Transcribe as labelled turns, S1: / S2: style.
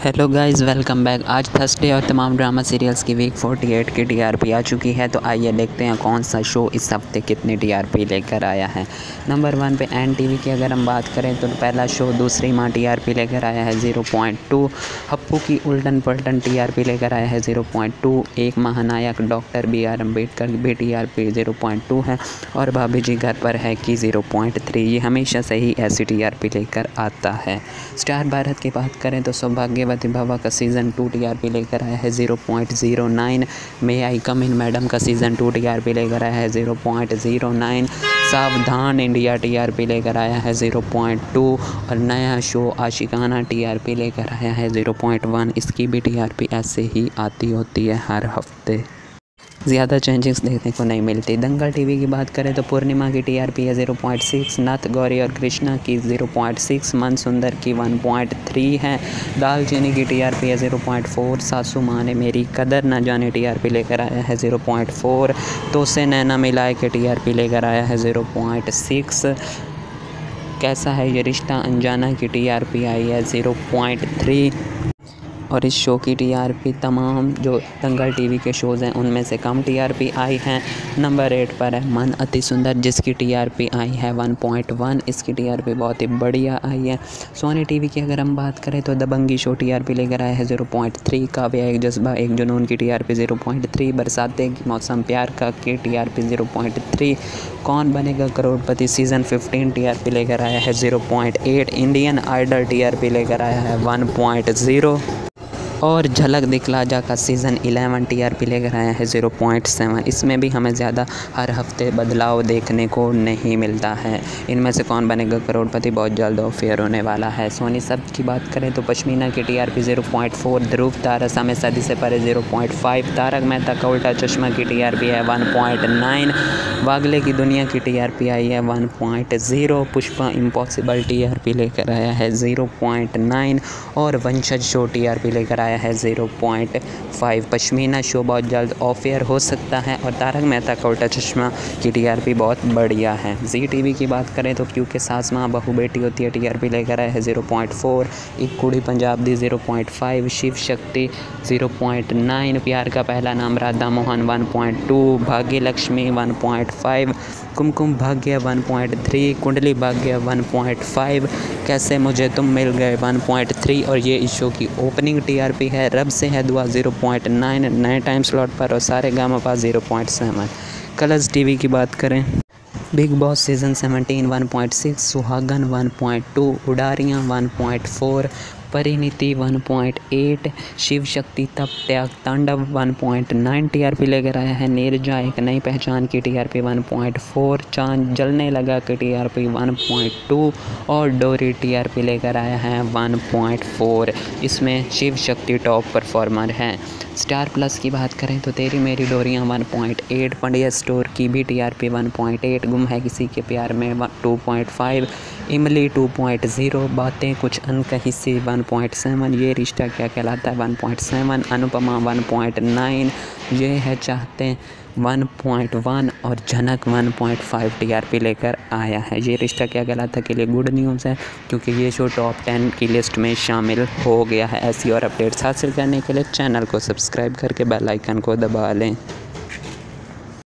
S1: Hello guys welcome back आज Thursday और तमाम ड्रामा सीरियल्स की वीक 48 की टीआरपी आ चुकी है तो आइए देखते हैं कौन सा शो इस हफ़्ते कितनी टीआरपी लेकर आया है। नंबर वन पे एन टीवी की अगर हम बात करें तो पहला शो दूसरी माँ टीआरपी लेकर आया है ज़ीरो पॉइंट टू हप्पू की उल्टन पल्टन टीआरपी लेकर आया है ज़ीरो पॉइंट टू एक महानायक डॉक्टर बी आर अंबेडकर भी टीआरपी ज़ीरो पॉइंट टू है और भाभी जी घर पर है कि ज़ीरो ये हमेशा से ही ऐसी टीआरपी लेकर आता है। स्टार भारत की बात करें तो सौभाग्य भाग्यवती भवा का सीज़न टू टीआरपी लेकर आया है zero point zero nine may I come in madam का सीज़न टू टीआरपी लेकर आया है zero point zero nine Savdhaan India TRP लेकर आया है ज़ीरो पॉइंट टू और नया शो आशिकाना टीआरपी लेकर आया है ज़ीरो पॉइंट वन इसकी भी टीआरपी ऐसे ही आती होती है हर हफ़्ते। ज़्यादा चेंजिंग्स देखने को नहीं मिलती। दंगल टीवी की बात करें तो पूर्णिमा की टीआरपी है ज़ीरो पॉइंट सिक्स नथ गौरी और कृष्णा की ज़ीरो पॉइंट सिक्स मन सुंदर की वन पॉइंट थ्री है। दाल चीनी की टीआरपी है ज़ीरो पॉइंट फोर सासू माँ ने मेरी कदर न जाने टीआरपी लेकर आया है ज़ीरो पॉइंट फोर तो से नैना मिलाए के टीआरपी लेकर आया है ज़ीरो पॉइंट सिक्स कैसा है ये रिश्ता? अनजाना की टीआरपी आई है ज़ीरो पॉइंट थ्री और इस शो की टीआरपी तमाम जो दंगल टीवी के शोज़ हैं, उनमें से कम टीआरपी आई है। नंबर एट पर है मन अति सुंदर, जिसकी टीआरपी आई है वन पॉइंट वन इसकी टीआरपी बहुत ही बढ़िया आई है। सोनी टीवी की अगर हम बात करें तो दबंगी शो टीआरपी लेकर आया है ज़ीरो पॉइंट थ्री काव्या एक जज्बा, एक जुनून की टीआरपी ज़ीरो पॉइंट थ्री बरसाते की मौसम, प्यार का की पॉइंट थ्री कौन बनेगा करोड़पति? सीज़न फिफ्टीन टीआरपी लेकर आया है zero point eight Indian idol TRP लेकर आया है वन पॉइंट ज़ीरो और झलक दिखला जा का सीज़न 11 टीआरपी लेकर आया है 0.7 इसमें भी हमें ज़्यादा हर हफ़्ते बदलाव देखने को नहीं मिलता है। इनमें से कौन बनेगा करोड़पति? बहुत जल्द ऑफेयर होने वाला है। सोनी, सब की बात करें तो पश्मीना की T R P zero point four Dhruv तारस हमें सदी से परे 0.5 तारक मेहता का उल्टा चश्मा की टीआरपी है 1.9 वागले की दुनिया की टी आर पी आई है 1.0 Pushpa impossible T R P लेकर आया है 0.9 और वंशज शो टी आर पी लेकर आया आया है zero point five. Pashmina show बहुत जल्द ऑफेयर हो सकता है और तारक मेहता का उल्टा चश्मा की टीआरपी बहुत बढ़िया है। जी टीवी की बात करें तो क्योंकि सास माँ बहू बेटी होती है, टीआरपी लेकर आया है ज़ीरो पॉइंट फोर। एक कुड़ी पंजाब दी zero point five. Shiv Shakti zero point nine. प्यार का पहला नाम Radha Mohan one point two. Bhagya Lakshmi one point five. Kumkum Bhagya one point three, Kundali Bhagya one point five, कैसे मुझे तुम मिल गए वन पॉइंट थ्री? और ये इस शो की ओपनिंग टीआरपी है, रब से है दुआ ज़ीरो पॉइंट नाइन, नए टाइम स्लॉट पर और सारे गामा पास zero point seven. Colors TV की बात करें, Bigg Boss season seventeen one point six, Suhagan one point two, Udaariyaan one point four Parineeti 1.8 Shiv Shakti तप, त्याग तांडव 1.9 टीआरपी लेकर आया है। निर्जा एक नई पहचान की टीआरपी 1.4 चाँद जलने लगा की टीआरपी 1.2 और डोरी टीआरपी लेकर आया है 1.4 इसमें शिव शक्ति टॉप परफॉर्मर है। स्टार प्लस की बात करें तो तेरी मेरी डोरियाँ 1.8 पंडिया स्टोर की भी T R P one point eight, गुम है किसी के प्यार में 2.5 इमली 2.0 बातें कुछ अनकही सी 1.7 ये रिश्ता क्या कहलाता है? 1.7 अनुपमा 1.9 ये है चाहते 1.1 और झनक 1.5 टीआरपी लेकर आया है। ये रिश्ता क्या कहलाता के लिए गुड न्यूज़ है, क्योंकि ये शो टॉप टेन की लिस्ट में शामिल हो गया है। ऐसी और अपडेट्स हासिल करने के लिए चैनल को सब्सक्राइब करके बेल आइकन को दबा लें।